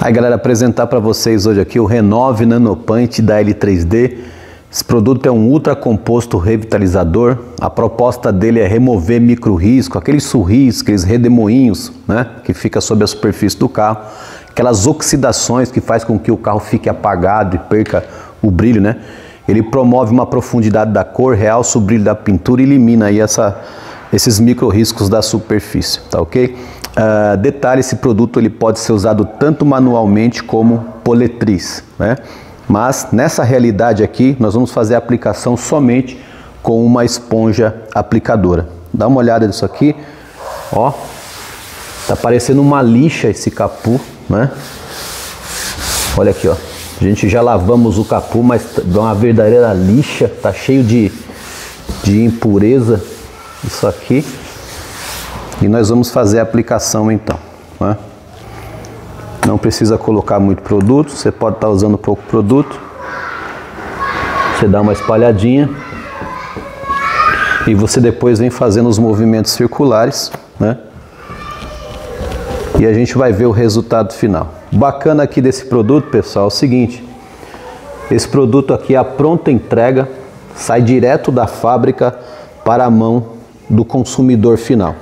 Aí galera, apresentar para vocês hoje aqui o Renove Nanopante da L3D. Esse produto é um ultra composto revitalizador. A proposta dele é remover micro risco, aqueles surris, aqueles redemoinhos, né, que fica sobre a superfície do carro, aquelas oxidações que faz com que o carro fique apagado e perca o brilho, né? Ele promove uma profundidade da cor, realça o brilho da pintura e elimina aí essa, esses micro riscos da superfície, tá ok? Uh, detalhe, esse produto ele pode ser usado tanto manualmente como poletriz, né? Mas nessa realidade aqui, nós vamos fazer a aplicação somente com uma esponja aplicadora. Dá uma olhada nisso aqui, ó, tá parecendo uma lixa esse capu, né? Olha aqui, ó. A gente já lavamos o capu, mas dá uma verdadeira lixa, tá cheio de, de impureza isso aqui. E nós vamos fazer a aplicação então. Né? Não precisa colocar muito produto, você pode estar usando pouco produto. Você dá uma espalhadinha e você depois vem fazendo os movimentos circulares, né? E a gente vai ver o resultado final. Bacana aqui desse produto, pessoal, é o seguinte: esse produto aqui, a pronta entrega, sai direto da fábrica para a mão do consumidor final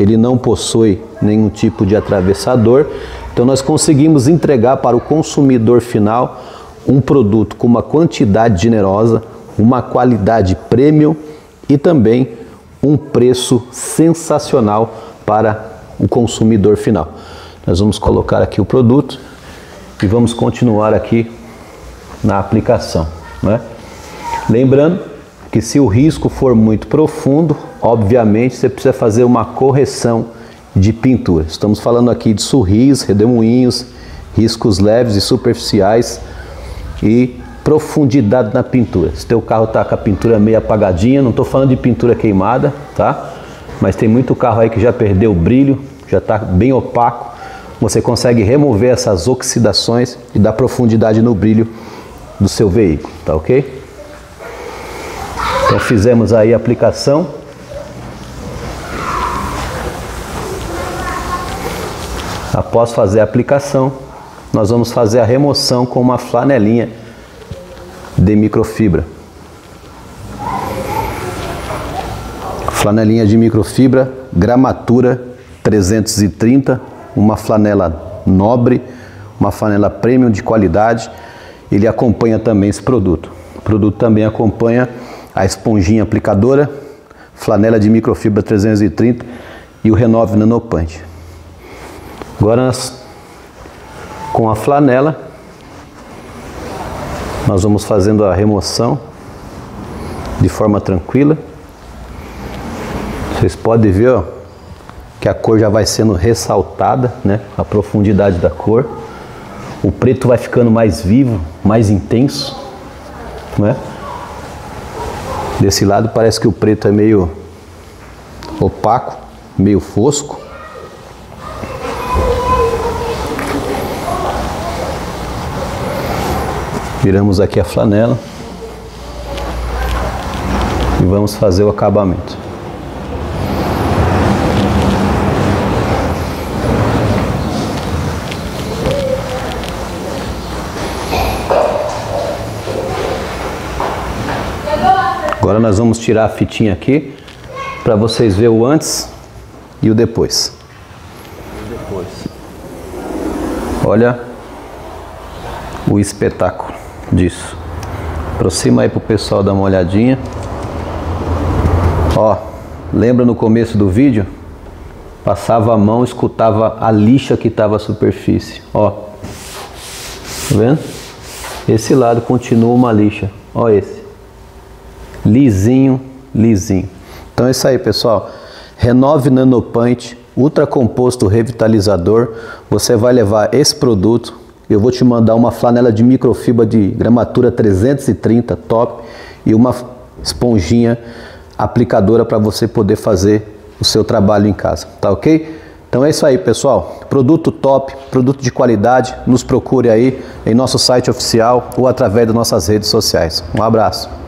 ele não possui nenhum tipo de atravessador, então nós conseguimos entregar para o consumidor final um produto com uma quantidade generosa, uma qualidade premium e também um preço sensacional para o consumidor final. Nós vamos colocar aqui o produto e vamos continuar aqui na aplicação. Né? Lembrando que se o risco for muito profundo, obviamente você precisa fazer uma correção de pintura. Estamos falando aqui de surris, redemoinhos, riscos leves e superficiais e profundidade na pintura. Se teu carro está com a pintura meio apagadinha, não estou falando de pintura queimada, tá? Mas tem muito carro aí que já perdeu o brilho, já está bem opaco. Você consegue remover essas oxidações e dar profundidade no brilho do seu veículo, tá ok? Então fizemos aí a aplicação. Após fazer a aplicação, nós vamos fazer a remoção com uma flanelinha de microfibra. Flanelinha de microfibra, gramatura 330, uma flanela nobre, uma flanela premium de qualidade. Ele acompanha também esse produto. O produto também acompanha a esponjinha aplicadora, flanela de microfibra 330 e o Renove Nanopante. Agora nós, com a flanela nós vamos fazendo a remoção de forma tranquila. Vocês podem ver ó, que a cor já vai sendo ressaltada, né? A profundidade da cor. O preto vai ficando mais vivo, mais intenso, né? Desse lado parece que o preto é meio opaco, meio fosco. Viramos aqui a flanela e vamos fazer o acabamento. Agora nós vamos tirar a fitinha aqui para vocês verem o antes e o depois. depois. Olha o espetáculo disso. Aproxima aí para o pessoal dar uma olhadinha. Ó, lembra no começo do vídeo? Passava a mão, escutava a lixa que estava a superfície. Ó, tá vendo? Esse lado continua uma lixa. Ó esse lisinho, lisinho. Então é isso aí, pessoal. Renove Nanopante, ultra composto revitalizador. Você vai levar esse produto. Eu vou te mandar uma flanela de microfibra de gramatura 330, top, e uma esponjinha aplicadora para você poder fazer o seu trabalho em casa, tá ok? Então é isso aí, pessoal. Produto top, produto de qualidade. Nos procure aí em nosso site oficial ou através das nossas redes sociais. Um abraço.